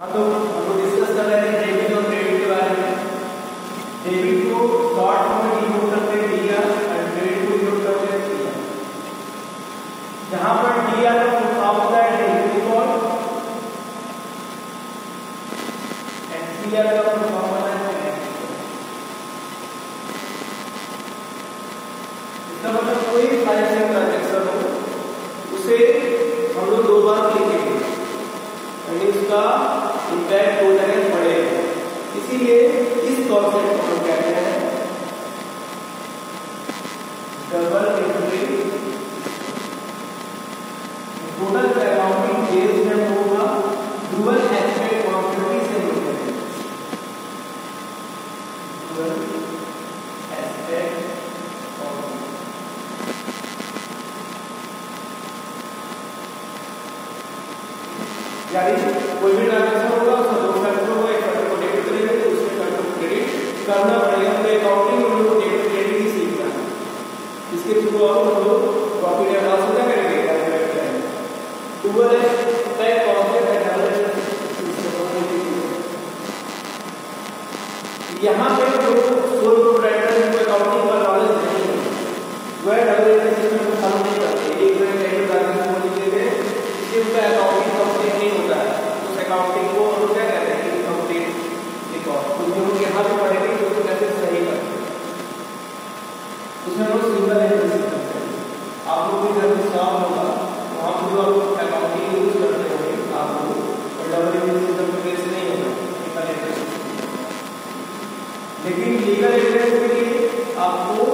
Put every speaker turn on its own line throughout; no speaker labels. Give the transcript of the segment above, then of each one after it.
हम लोग डिस्कस कर रहे थे डेबिट और क्रेडिट के बारे में। डेबिट को शॉर्ट में डिनोट करते हैं डीआर और क्रेडिट को डिनोट करते हैं सीआर जहाँ पर डीआर का फुल फॉर्म होता है डेबिट रिकॉर्ड एंड सीआर का फुल फॉर्म होता है? इसका मतलब कोई फाइनेंशियल ट्रांजैक्शन हो, उसे हम लोग दो बार लिखेंगे यानी उसका पड़ेगा इसीलिए इस कॉन्सेप्ट को हम कहते हैं, डबल अकाउंटिंग होगा से यानी कोई भी ट्रांजैक्शन करना पड़ेगा तो अकाउंटिंग हम लोग डेबिट क्रेडिट ही सीखना है। इसके थ्रू आप हम लोग प्रॉफिट एंड लॉस क्या करेंगे? कॉन्सेप्ट है यहाँ पे जो सोल प्रोप्राइटर जिनको अकाउंटिंग का नॉलेज नहीं है। वह डबल एंट्री सिस्टम को फॉलो नहीं करते। एक बार ट्रांजैक्शन को लिख देते उनका अकाउंटिंग कंप्लीट नहीं होता है। उस अकाउंटिंग को हम लोग क्या कहते हैं इनकम्प्लीट रिकॉर्ड तो जो लोग यहाँ पे पढ़ेंगे तो उसको कैसे सही करते हैं उसमें हम लोग सिंगल एंट्री सिस्टम करेंगे आप लोग भी घर में सॉल्व होगा वहाँ पर जो आप अकाउंटिंग यूज़ करते होंगे आप लोग डबल एंट्री सिस्टम के बेस नहीं होगा सिंगल एंट्री सिस्टम लेकिन लीगल एविडेंस के लिए आपको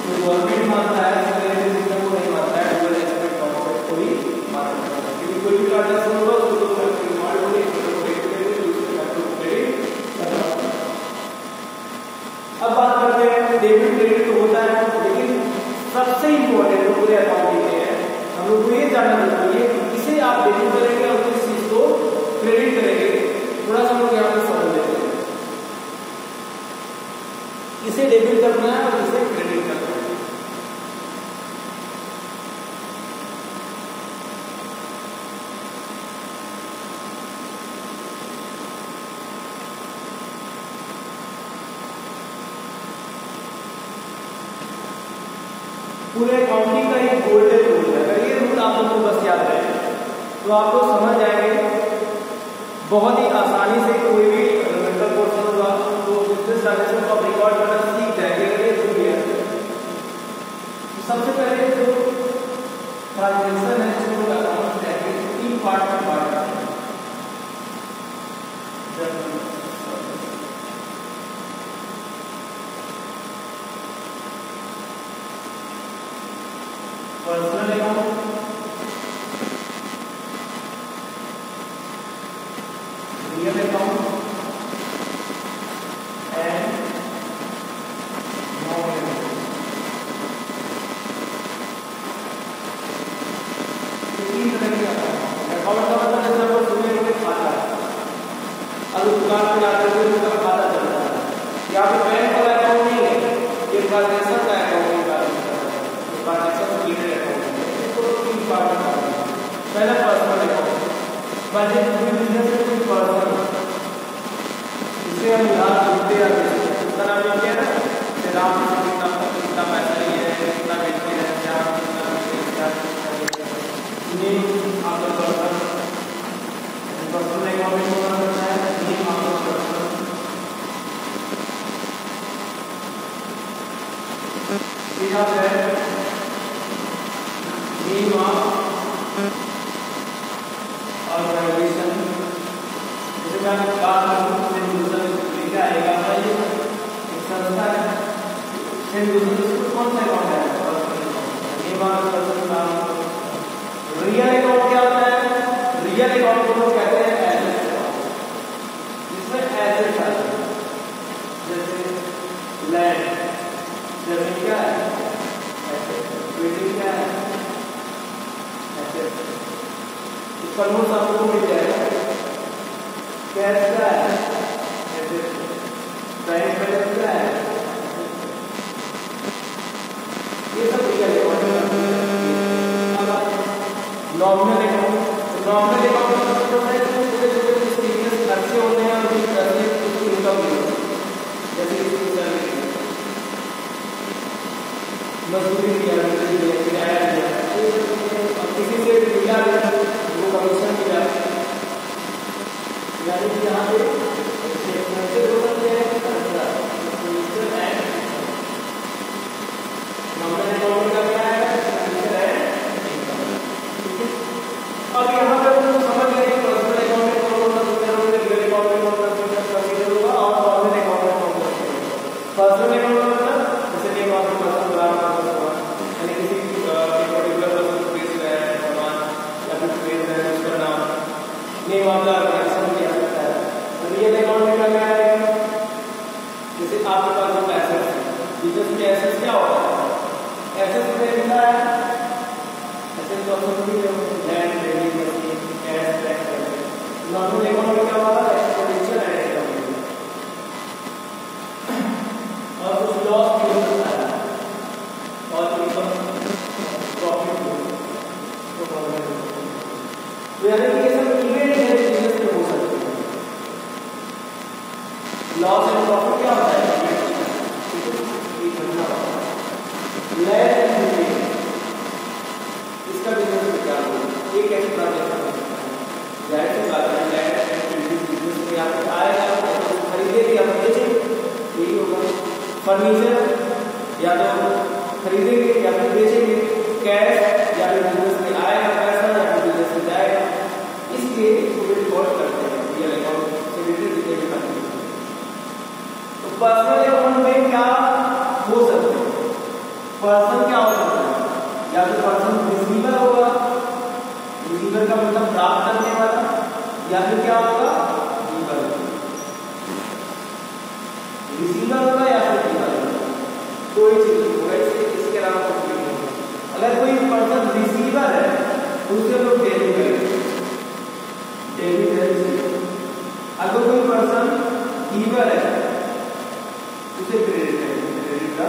जो गवर्नमेंट मानता है सिंगल एंट्री सिस्टम को नहीं मानता है डबल एस्पेक्ट कॉन्सेप्ट को ही मानता है क्योंकि कोई भी ट्रांजैक्शन होगा उसको दो फैक्टर रिकॉर्ड होंगे एक फैक्टर को क्रेडिट करेंगे दूसरे फैक्टर को क्रेडिट करना अब बात करते हैं डेबिट क्रेडिट तो होता है लेकिन सबसे इंपॉर्टेंट जो पूरे अकाउंटिंग में है हम लोग को ये जानना ज़रूरी है कि किसे आप डेबिट करेंगे और किस चीज़ को क्रेडिट करेंगे थोड़ा सा हम लोग यहाँ पर समझ लेते हैं किसे डेबिट करना है और किसे क्रेडिट करना है पूरे अकाउंटिंग का एक गोल्डन रूल है। अगर ये रूल आप लोगों को बस याद रहे तो आप लोग समझ जाएँगे बहुत ही आसानी से कोई भी मेडिकल कोर्स तो बिज़नेस ट्रांजेक्शन को रिकॉर्ड करना सीख जाएँगे, अगर ये रूल तो सबसे पहले जो ट्रांजेक्शन है जो अकाउंट तीन पार्ट में बांट करते हैं personal account real account and non तीन तरह के अकाउंट का मतलब जैसे लोग सुबह में खाता है अब दुकान पे जाते हुए उसका खाता चलता है यहाँ पे बैंक वाला अकाउंट नहीं है ये ट्रांजेक्शन का अकाउंट है ट्रांजेक्शन रिलेटेड अकाउंट इसको तीन पार्ट में पहला पर्सनल अकाउंट बजट बिज़नेस कोई पर्सनल इसे हम उधार देते हैं उसका नाम लिखते हैं ना राम कितना कितना पैसा लिए है कितना बेचते हैं क्या कितना क्या ये रियल अकाउंट क्या है को लोग कन्वर्स आपको मिल जाएगा कैश का है बैंक बैलेंस का है ये सब निकल नॉर्मल अकाउंट नॉर्मल अकाउंट का मतलब है कि छोटे छोटे कुछ बिज़नेस खर्चे होते हैं और उस खर्चे उसकी इनकम होती है जैसे मजदूरी किया किराया दिया किसी से मिला प्रदूषण की जाती यानी कि यहाँ पे फर्नीचर या तो खरीदेंगे, या फिर बेचेंगे। कैश या फिर बिज़नेस में आएगा पैसा, या फिर बिज़नेस में जाएगा इसलिए इसको रिकॉर्ड करते हैं। रियल अकाउंट से रिलेटेड डिटेल तो पर्सनल अकाउंट में क्या पर्सन क्या हो सकता है? या तो पर्सन रिसीवर होगा? रिसीवर का मतलब प्राप्त करने वाला? या फिर क्या होगा? रिसीवर होगा। या फिर गिवर कोई चीज़ होगा इसके अलावा कुछ नहीं। अगर कोई पर्सन रिसीवर है तो उसे लोग डेली करेंगे। डेली करेंगे अगर कोई पर्सन गिवर है, उसे क्रेडिट करेंगे। क्रेडिट का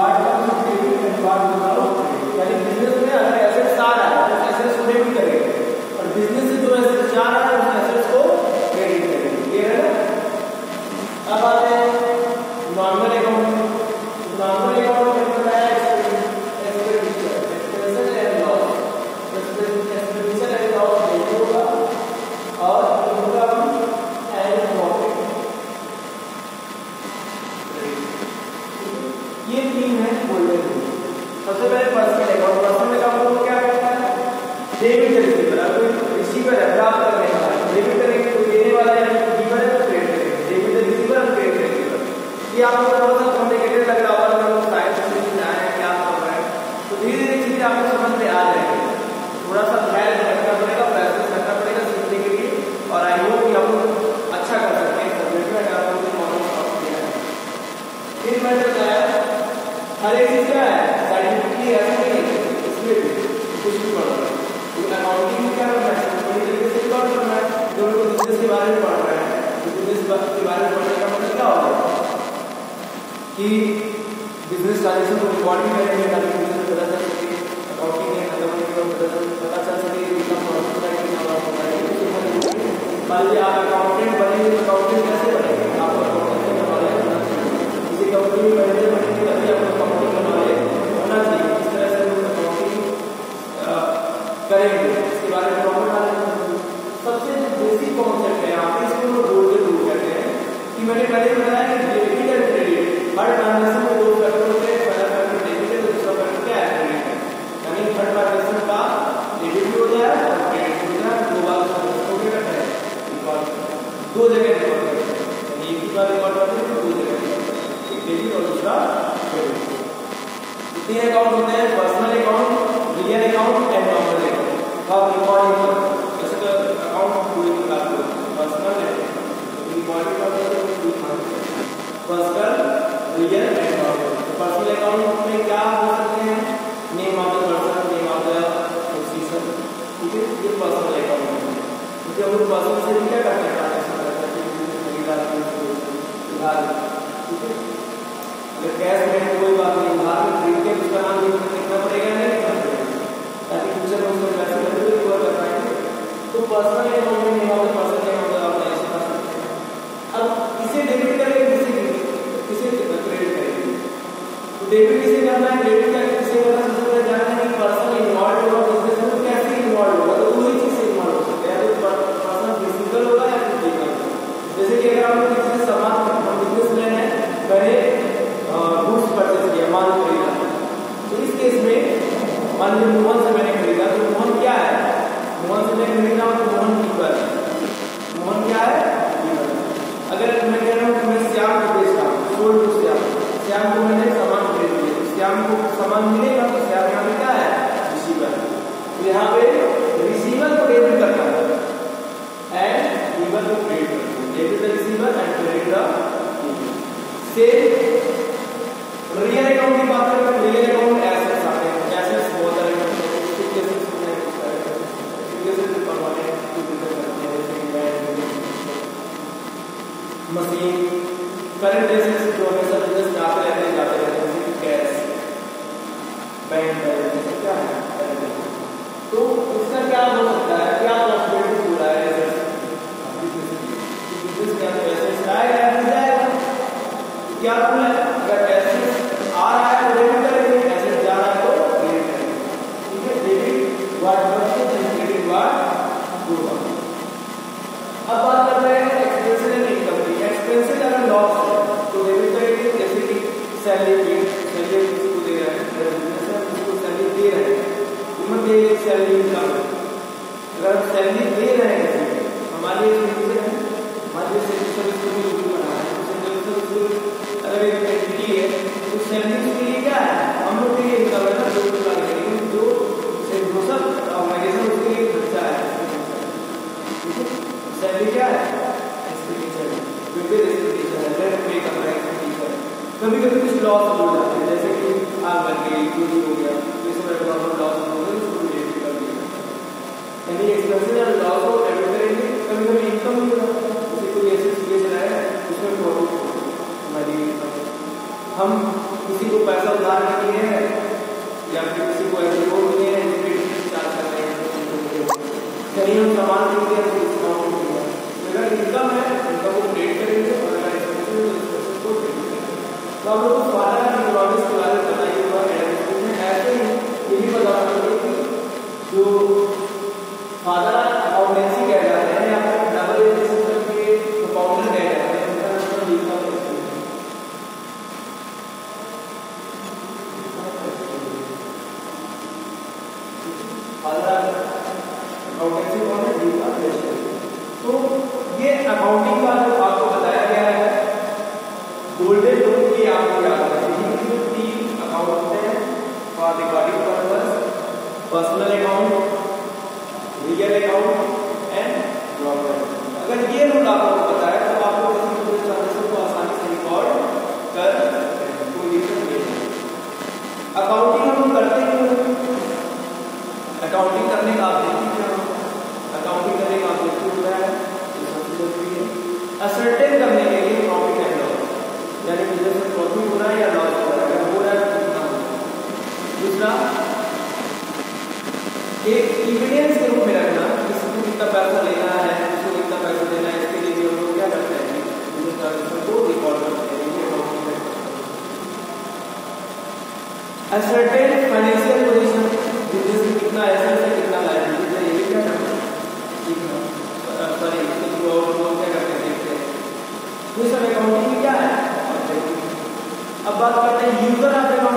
Bye. और आई होप कि हम अच्छा कर सकते हैं। सब्जेक्ट में अगर आप लोगों ने नॉलेज प्राप्त किया है फिर मैंने बताया हर एक चीज़ क्या है? साइंटिफिकली ऐसा नहीं? है इसमें भी, कुछ भी पढ़। रहा है लेकिन अकाउंटिंग में क्या करना है? बड़ी तरीके से रिकॉर्ड करना है। जो लोग बिज़नेस के बारे में पढ़ रहे हैं तो बिज़नेस के बारे में पढ़ने का मतलब क्या होगा कि बिज़नेस ट्रांजेक्शन को रिकॉर्ड भी करेंगे आप तो करेंगे। इसके कहते हैं कि मैंने पहले बताया कि हर ट्रांजेक्शन में दो फैक्टर होते हैं पहला फैक्टर डेबिट है दूसरा फैक्टर क्या है क्रेडिट है यानी हर ट्रांजेक्शन का डेबिट भी हो जाए और क्रेडिट भी हो जाए दो बार उसको हो गया है रिकॉर्ड दो जगह रिकॉर्ड करते हैं एक ही बार रिकॉर्ड करते हैं, दो जगह एक डेबिट और दूसरा क्रेडिट तीन अकाउंट होते हैं? Personal account real account and normal account अब रिकॉर्डिंग तो अकाउंट पूरी निकाल दो पर्सनल है रिकॉर्डिंग का personal real and normal personal account में क्या हो सकते हैं? Name of the person name of the position ठीक है? कि हम पर्सन से भी क्या करते हैं ट्रांजेक्शन करते हैं खरीदार उधार ठीक है। अगर कैश में कोई बात नहीं उधार में खरीद के उसका नाम लिखना पड़ेगा, नहीं ताकि फ्यूचर में उसमें पैसे तो रिकवर कर पाएँगे तो पर्सनल अकाउंट में होगा पर्सनल अकाउंट आप ऐसे कर सकते हैं। अब इसे डेबिट करेंगे एंड क्रेडिट द से रियल अकाउंट की बात करें तो अकाउंट एसेट्स आते हैं एसेट्स बहुत सारे मशीन करंट एसेट्स जो हमेशा बिज़नेस में आते रहते हैं जाते रहते हैं कैश बैंक दे सैलरी इनकम अगर हम सैलरी दे रहे हैं, हमारे है, हमारे रहे हैं। सर्विस अगर एक एंटिटी है तो सर्विस के लिए क्या है? हम लोग के लिए इनकम है ना जो बता रहे हैं जो जो सब उसके लिए खर्चा है सैलरी क्या है? है। कभी कभी कुछ लॉस हो जाते हैं, जैसे कि आग लग गई चोरी हो गया। ये भी चाहिए कि जो फादर अकाउंटेंसी कह जाते हैं या फिर डबल एजुकेशन के जो कह जाते हैं, उनका नाम फादर अकाउंटेंसी है? अकाउंटिंग का जो आपको बताया गया है गोल्डन रूल की आपको याद रखनी तीन अकाउंट हैं personal account real account and job अगर ये रूल आपको पता है तो आप लोग किसी ट्रांजेक्शन को आसानी से रिकॉर्ड कर कोई दिक्कत नहीं है। अकाउंटिंग हम करते हैं? अकाउंटिंग करने का आप देखिए अकाउंटिंग करने का आप देखिए होता है। असर्टेन करने के लिए प्रॉफिट एंड लॉस यानी बिज़नेस में प्रॉफिट हो रहा है या लॉस हो रहा है। अगर हो रहा है तो कितना हो रहा है दूसरा एक इविडेंस के रूप में रखना किसी कितना पैसा लेना है, किसको कितना पैसा देना है, इसके लिए हम लोग क्या करते हैं? ट्रांजेक्शन को रिकॉर्ड करते हैं असर्टेन फाइनेंशियल पोजीशन बिज़नेस में कितना एसेट्स है, कितना लायबिलिटीज है, ये भी क्या करना सीखना सॉरी इसको लोग क्या करते हैं, देखते हैं। ये सब अकाउंटिंग क्या है? अब बात करते हैं यूज़र ऑफ़ अकाउंटिंग